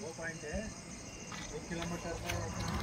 दो पॉइंट है एक किलोमीटर में